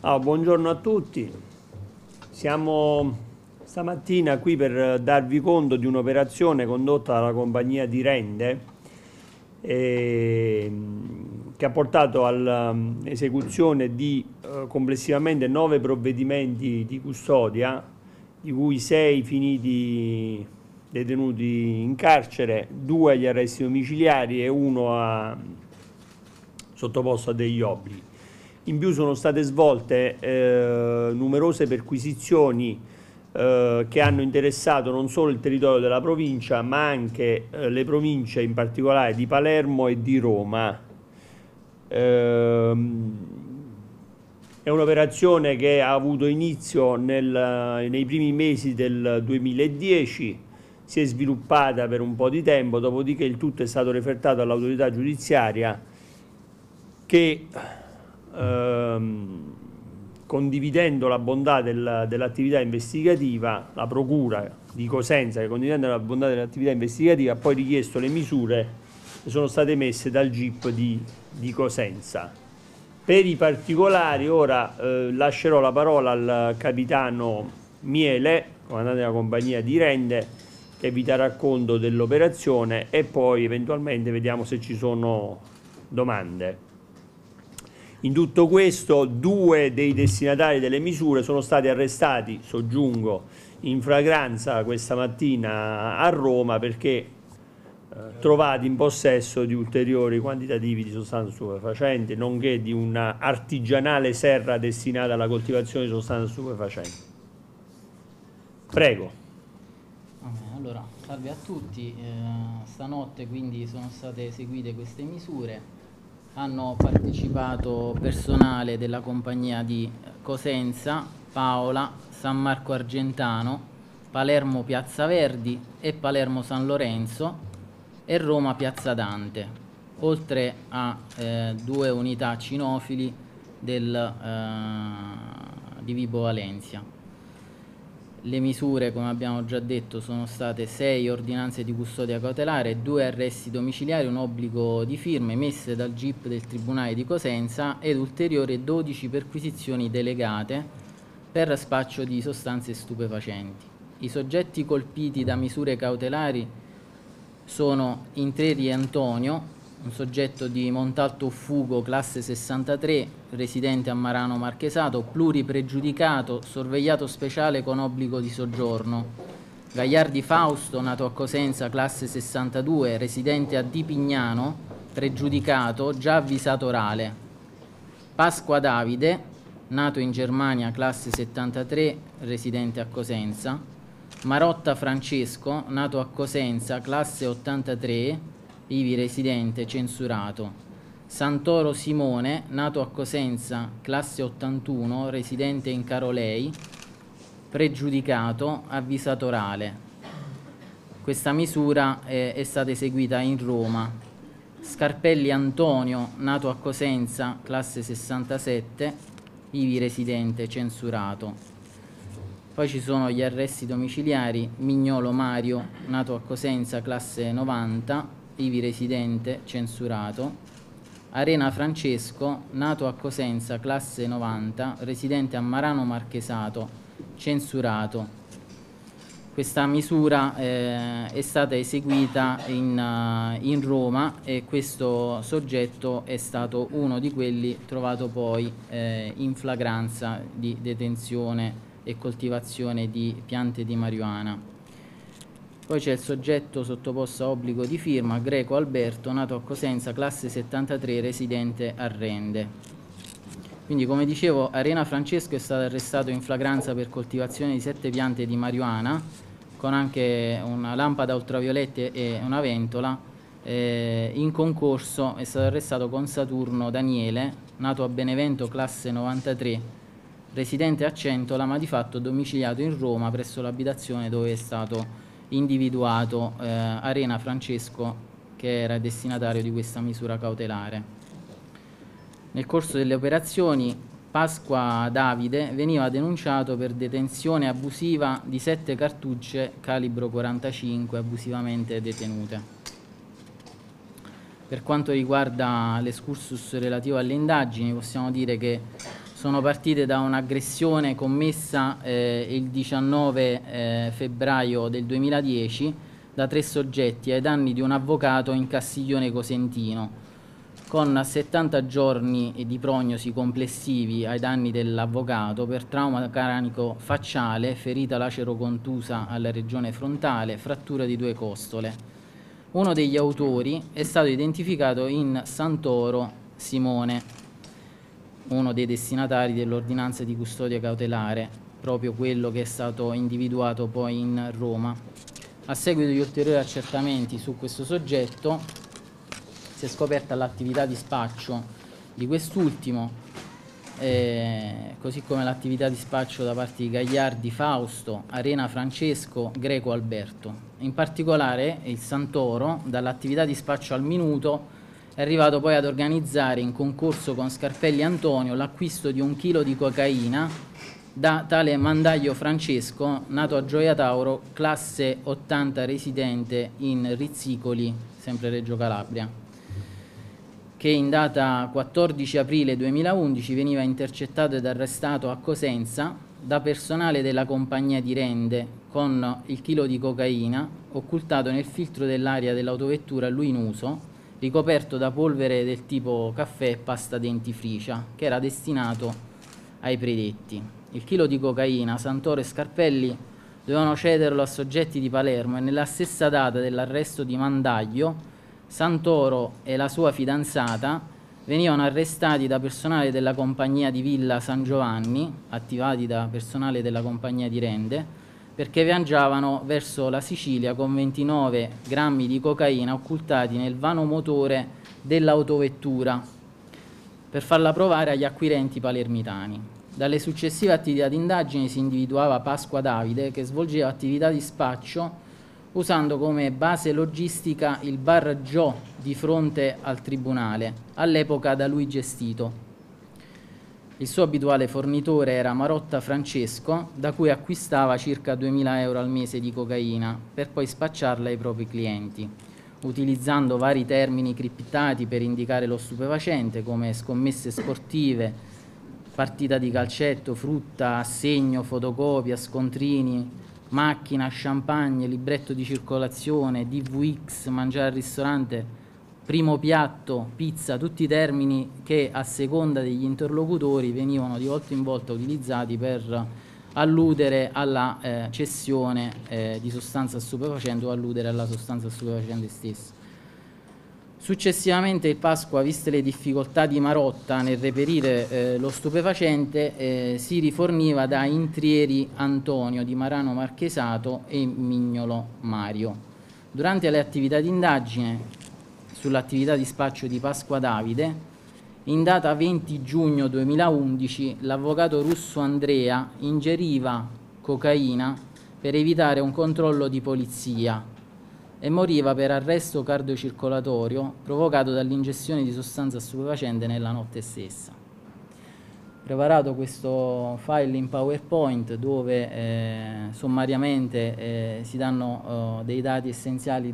Oh, buongiorno a tutti, siamo stamattina qui per darvi conto di un'operazione condotta dalla compagnia di Rende eh, che ha portato all'esecuzione di eh, complessivamente nove provvedimenti di custodia, di cui sei finiti detenuti in carcere, due agli arresti domiciliari e uno a, sottoposto a degli obblighi. In più sono state svolte eh, numerose perquisizioni eh, che hanno interessato non solo il territorio della provincia, ma anche eh, le province in particolare di Palermo e di Roma. Ehm, è un'operazione che ha avuto inizio nel, nei primi mesi del 2010, si è sviluppata per un po' di tempo, dopodiché il tutto è stato refertato all'autorità giudiziaria che ehm, condividendo la bontà del, dell'attività investigativa, la procura di Cosenza che condividendo la bontà dell'attività investigativa ha poi richiesto le misure che sono state messe dal GIP di, di Cosenza. Per i particolari ora eh, lascerò la parola al capitano Miele, comandante della compagnia di Rende, che vi darà conto dell'operazione e poi eventualmente vediamo se ci sono domande. In tutto questo due dei destinatari delle misure sono stati arrestati, soggiungo, in fragranza questa mattina a Roma perché eh, trovati in possesso di ulteriori quantitativi di sostanze stupefacenti, nonché di una artigianale serra destinata alla coltivazione di sostanze stupefacenti. Prego. Allora, salve a tutti, eh, stanotte quindi sono state eseguite queste misure hanno partecipato personale della compagnia di Cosenza, Paola, San Marco Argentano, Palermo Piazza Verdi e Palermo San Lorenzo e Roma Piazza Dante, oltre a eh, due unità cinofili del, eh, di Vibo Valencia. Le misure, come abbiamo già detto, sono state 6 ordinanze di custodia cautelare, 2 arresti domiciliari, un obbligo di firma emesse dal GIP del Tribunale di Cosenza ed ulteriori 12 perquisizioni delegate per spaccio di sostanze stupefacenti. I soggetti colpiti da misure cautelari sono Intreri Antonio, un soggetto di Montalto Fugo, classe 63, residente a Marano Marchesato, pluripregiudicato, sorvegliato speciale con obbligo di soggiorno. Gagliardi Fausto, nato a Cosenza, classe 62, residente a Di Pignano, pregiudicato, già avvisato orale. Pasqua Davide, nato in Germania, classe 73, residente a Cosenza. Marotta Francesco, nato a Cosenza, classe 83, ivi residente, censurato. Santoro Simone, nato a Cosenza, classe 81, residente in Carolei, pregiudicato, avvisato orale. Questa misura è, è stata eseguita in Roma. Scarpelli Antonio, nato a Cosenza, classe 67, ivi residente, censurato. Poi ci sono gli arresti domiciliari, Mignolo Mario, nato a Cosenza, classe 90, ivi residente, censurato. Arena Francesco, nato a Cosenza, classe 90, residente a Marano Marchesato, censurato. Questa misura eh, è stata eseguita in, uh, in, Roma e questo soggetto è stato uno di quelli trovato poi eh, in flagranza di detenzione e coltivazione di piante di marijuana. Poi c'è il soggetto sottoposto a obbligo di firma, Greco Alberto, nato a Cosenza, classe 73, residente a Rende. Quindi come dicevo, Arena Francesco è stato arrestato in flagranza per coltivazione di sette piante di marijuana, con anche una lampada ultraviolette e una ventola. Eh, in concorso è stato arrestato con Saturno Daniele, nato a Benevento, classe 93, residente a Centola, ma di fatto domiciliato in Roma presso l'abitazione dove è stato individuato eh, Arena Francesco che era destinatario di questa misura cautelare. Nel corso delle operazioni Pasqua Davide veniva denunciato per detenzione abusiva di sette cartucce calibro 45 abusivamente detenute. Per quanto riguarda l'escursus relativo alle indagini, possiamo dire che sono partite da un'aggressione commessa eh, il 19 eh, febbraio del 2010 da tre soggetti ai danni di un avvocato in Castiglione Cosentino con 70 giorni di prognosi complessivi ai danni dell'avvocato per trauma cranico facciale, ferita lacero-contusa alla regione frontale, frattura di due costole. Uno degli autori è stato identificato in Santoro Simone, uno dei destinatari dell'ordinanza di custodia cautelare, proprio quello che è stato individuato poi in Roma. A seguito di ulteriori accertamenti su questo soggetto, si è scoperta l'attività di spaccio di quest'ultimo, eh, così come l'attività di spaccio da parte di Gagliardi Fausto, Arena Francesco, Greco Alberto. In particolare il Santoro, dall'attività di spaccio al minuto, è arrivato poi ad organizzare in concorso con Scarpelli Antonio l'acquisto di un chilo di cocaina da tale Mandaglio Francesco, nato a Gioia Tauro, classe 80 residente in Rizzicoli, sempre Reggio Calabria che in data 14 aprile 2011 veniva intercettato ed arrestato a Cosenza da personale della compagnia di Rende con il chilo di cocaina occultato nel filtro dell'aria dell'autovettura lui in uso, ricoperto da polvere del tipo caffè e pasta dentifricia, che era destinato ai predetti. Il chilo di cocaina, Santoro e Scarpelli dovevano cederlo a soggetti di Palermo e nella stessa data dell'arresto di Mandaglio Santoro e la sua fidanzata venivano arrestati da personale della compagnia di Villa San Giovanni, attivati da personale della compagnia di Rende, perché viaggiavano verso la Sicilia con 29 grammi di cocaina occultati nel vano motore dell'autovettura per farla provare agli acquirenti palermitani. Dalle successive attività di indagine si individuava Pasqua Davide che svolgeva attività di spaccio usando come base logistica il bar Gio di fronte al tribunale, all'epoca da lui gestito. Il suo abituale fornitore era Marotta Francesco, da cui acquistava circa 2.000 euro al mese di cocaina per poi spacciarla ai propri clienti, utilizzando vari termini criptati per indicare lo stupefacente come scommesse sportive, partita di calcetto, frutta, assegno, fotocopia, scontrini, macchina, champagne, libretto di circolazione, DVX, mangiare al ristorante, primo piatto, pizza, tutti i termini che a seconda degli interlocutori venivano di volta in volta utilizzati per alludere alla eh, cessione eh, di sostanza stupefacente o alludere alla sostanza stupefacente stessa. Successivamente il Pasqua, viste le difficoltà di Marotta nel reperire eh, lo stupefacente, eh, si riforniva da Intrieri Antonio di Marano Marchesato e Mignolo Mario. Durante le attività di indagine sull'attività di spaccio di Pasqua Davide, in data 20 giugno 2011 l'avvocato russo Andrea ingeriva cocaina per evitare un controllo di polizia e moriva per arresto cardiocircolatorio provocato dall'ingestione di sostanza stupefacente nella notte stessa. Preparato questo file in PowerPoint dove eh, sommariamente eh, si danno eh, dei dati essenziali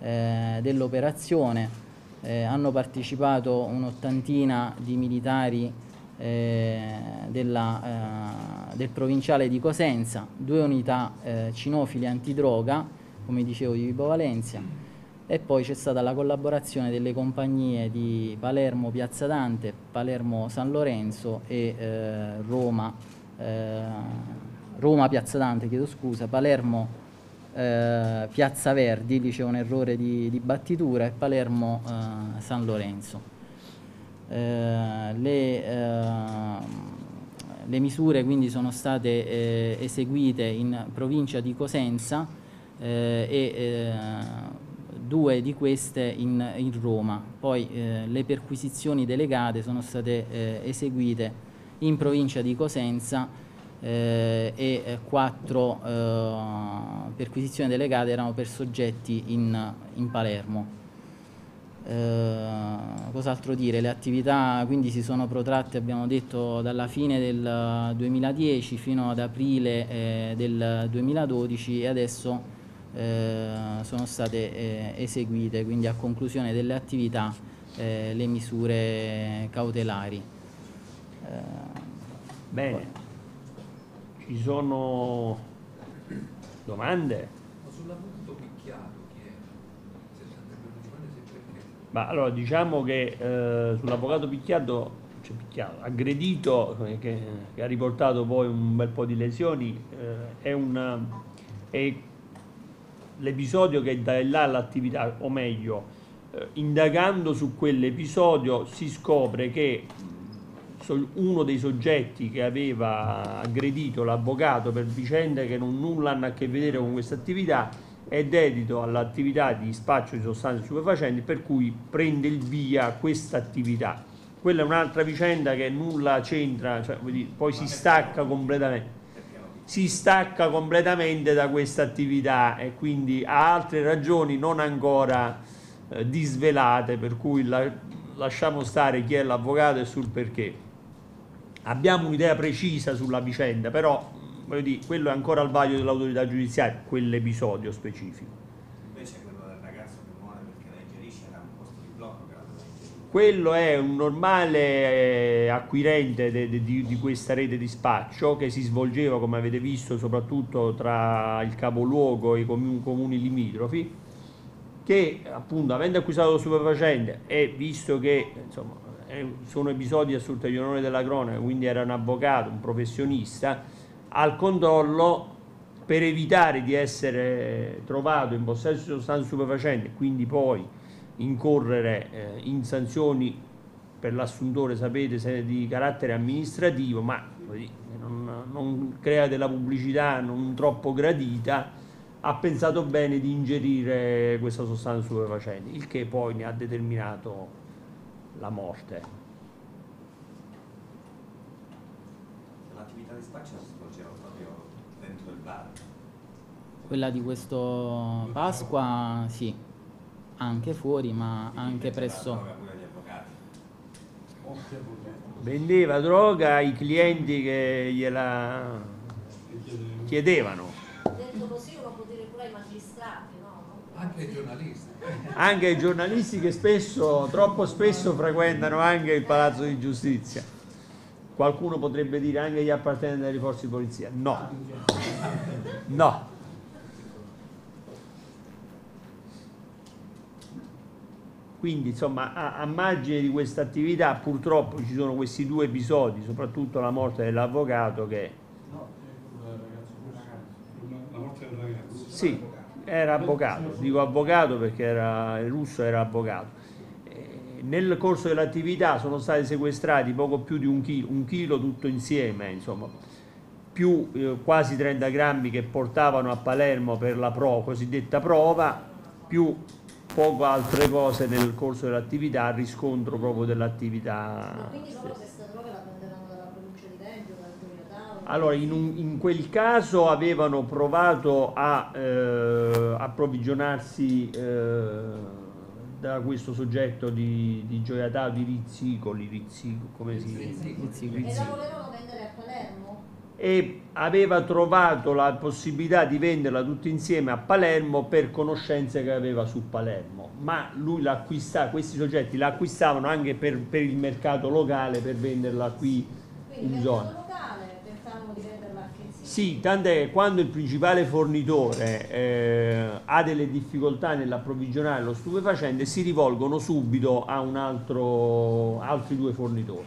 eh, dell'operazione, eh, hanno partecipato un'ottantina di militari eh, della, del provinciale di Cosenza, due unità cinofili antidroga, come dicevo di Vibo Valencia e poi c'è stata la collaborazione delle compagnie di Palermo Piazza Dante, Palermo San Lorenzo e eh, Roma, eh, Roma Piazza Dante, chiedo scusa, Palermo eh, Piazza Verdi, lì c'è un errore di, di battitura, e Palermo eh, San Lorenzo. Eh, le, eh, le, misure quindi sono state eseguite in provincia di Cosenza, eh, e eh, due di queste in, in Roma. Poi eh, le perquisizioni delegate sono state eseguite in provincia di Cosenza eh, e quattro eh, perquisizioni delegate erano per soggetti in, in Palermo. Eh, cos'altro dire? Le attività quindi si sono protratte, abbiamo detto, dalla fine del 2010 fino ad aprile del 2012 e adesso eh, sono state eh, eseguite, quindi a conclusione delle attività, eh, le misure cautelari. Bene, ci sono domande? Ma sull'avvocato picchiato chi era? 62 giorni se perché? Ma allora diciamo che eh, sull'avvocato picchiato, cioè picchiato, aggredito, eh, che, che ha riportato poi un bel po' di lesioni, eh, è, un, è l'episodio che dà là all'attività, o meglio, eh, indagando su quell'episodio si scopre che uno dei soggetti che aveva aggredito l'avvocato per vicende che non nulla hanno a che vedere con questa attività è dedito all'attività di spaccio di sostanze stupefacenti per cui prende il via questa attività. Quella è un'altra vicenda che nulla c'entra, cioè, poi si stacca completamente si stacca completamente da questa attività e quindi ha altre ragioni non ancora eh, disvelate per cui la- lasciamo stare chi è l'avvocato e sul perché. Abbiamo un'idea precisa sulla vicenda, però mh, voglio dire, quello è ancora al vaglio dell'autorità giudiziaria, quell'episodio specifico. Invece quello del ragazzo che muore perché la ingerisce era un posto di blocco che ingerito. Quello è un normale eh, acquirente de- de- di, di questa rete di spaccio che si svolgeva, come avete visto, soprattutto tra il capoluogo e i comu- comuni limitrofi, che appunto avendo acquistato lo stupefacente e visto che insomma, sono episodi assolutamente di onore della cronaca, quindi era un avvocato, un professionista, al controllo per evitare di essere trovato in possesso di sostanze stupefacenti, quindi poi incorrere eh, in sanzioni per l'assuntore, sapete, di carattere amministrativo, ma non, non crea della pubblicità non troppo gradita, ha pensato bene di ingerire questa sostanza stupefacente, il che poi ne ha determinato la morte. L'attività di spaccio si svolgeva proprio dentro il bar. Quella di questo Pasqua sì, anche fuori ma anche C'era presso... Vendeva droga ai clienti che gliela chiedevano, Detto così uno può dire pure ai magistrati, no? Anche ai giornalisti. Anche ai giornalisti che spesso, troppo spesso frequentano anche il palazzo di giustizia. Qualcuno potrebbe dire anche gli appartenenti alle forze di polizia. No, no. Quindi insomma a, a margine di questa attività purtroppo ci sono questi due episodi, soprattutto la morte dell'avvocato che No, ragazzo. La morte del ragazzo. Sì, era avvocato, dico avvocato perché era, il russo era avvocato. Eh, Nel corso dell'attività sono stati sequestrati poco più di un chilo, un chilo tutto insieme, insomma, più eh, quasi 30 grammi che portavano a Palermo per la pro, cosiddetta prova, più poco altre cose nel corso dell'attività, a riscontro proprio dell'attività quindi loro stessa. questa droga la prendevano dalla provincia di Reggio, dal Giuliano Allora, in, un- in quel caso avevano provato a eh, approvvigionarsi eh, da questo soggetto di, di Gioia Tauro, di Rizzicoli, Rizzico, come si Rizzicoli. E la volevano vendere a Palermo? e aveva trovato la possibilità di venderla tutti insieme a Palermo per conoscenze che aveva su Palermo, ma lui l'acquista, questi soggetti l'acquistavano anche per, per il mercato locale per venderla qui Quindi in zona. mercato locale pensavano di venderla anche insieme? Sì, tant'è quando il principale fornitore eh, ha delle difficoltà nell'approvvigionare lo stupefacente si rivolgono subito a un altro, altri due fornitori.